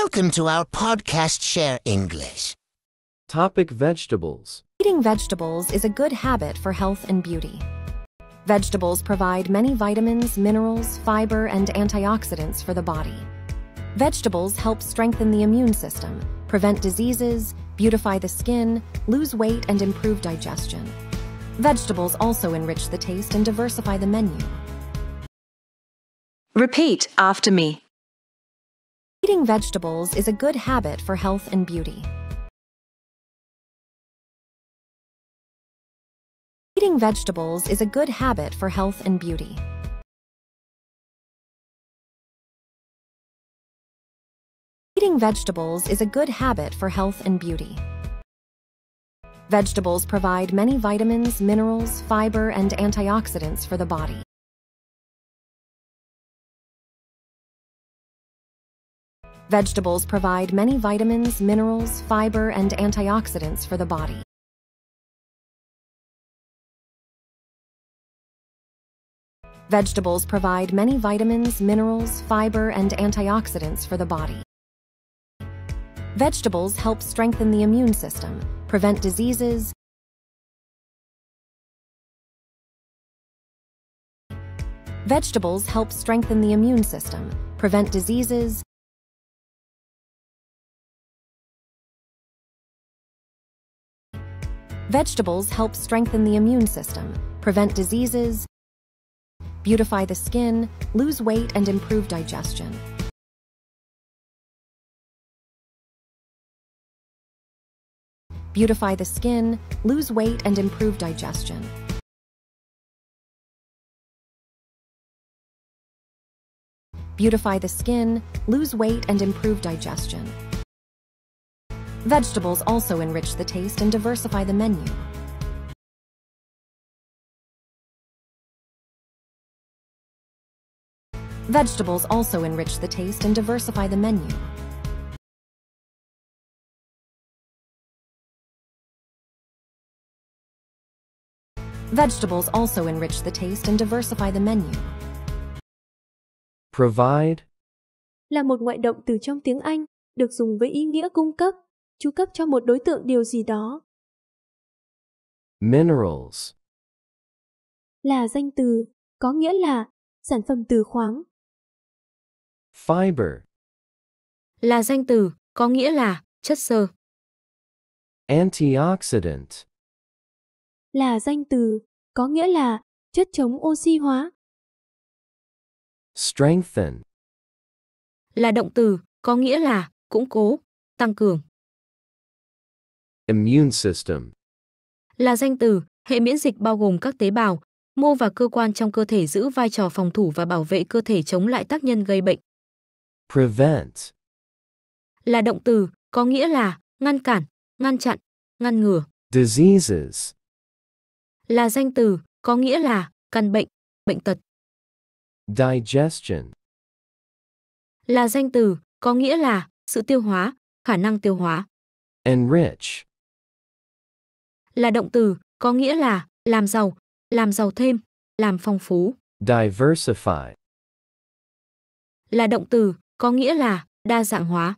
Welcome to our podcast Share English. Topic Vegetables. Eating vegetables is a good habit for health and beauty. Vegetables provide many vitamins, minerals, fiber, and antioxidants for the body. Vegetables help strengthen the immune system, prevent diseases, beautify the skin, lose weight, and improve digestion. Vegetables also enrich the taste and diversify the menu. Repeat after me. Eating vegetables is a good habit for health and beauty. Eating vegetables is a good habit for health and beauty. Eating vegetables is a good habit for health and beauty. Vegetables provide many vitamins, minerals, fiber, and antioxidants for the body. Vegetables provide many vitamins, minerals, fiber, and antioxidants for the body. Vegetables provide many vitamins, minerals, fiber, and antioxidants for the body. Vegetables help strengthen the immune system, prevent diseases, Vegetables help strengthen the immune system, prevent diseases, Vegetables help strengthen the immune system, prevent diseases, beautify the skin, lose weight, and improve digestion. Beautify the skin, lose weight, and improve digestion. Beautify the skin, lose weight, and improve digestion. Vegetables also enrich the taste and diversify the menu. Vegetables also enrich the taste and diversify the menu. Vegetables also enrich the taste and diversify the menu. Provide. là một ngoại động từ trong tiếng Anh, được dùng với ý nghĩa cung cấp, chu cấp cho một đối tượng điều gì đó. Minerals. Là danh từ, có nghĩa là sản phẩm từ khoáng. Fiber. Là danh từ, có nghĩa là chất xơ. Antioxidant. Là danh từ, có nghĩa là chất chống oxy hóa. Strengthen. Là động từ, có nghĩa là củng cố, tăng cường. Immune system. Là danh từ, hệ miễn dịch bao gồm các tế bào, mô và cơ quan trong cơ thể giữ vai trò phòng thủ và bảo vệ cơ thể chống lại tác nhân gây bệnh. Prevent. Là động từ, có nghĩa là ngăn cản, ngăn chặn, ngăn ngừa. Diseases. Là danh từ, có nghĩa là căn bệnh, bệnh tật. Digestion. Là danh từ, có nghĩa là sự tiêu hóa, khả năng tiêu hóa. Enrich. Là động từ, có nghĩa là làm giàu, làm giàu thêm, làm phong phú. Diversify. Là động từ, có nghĩa là đa dạng hóa.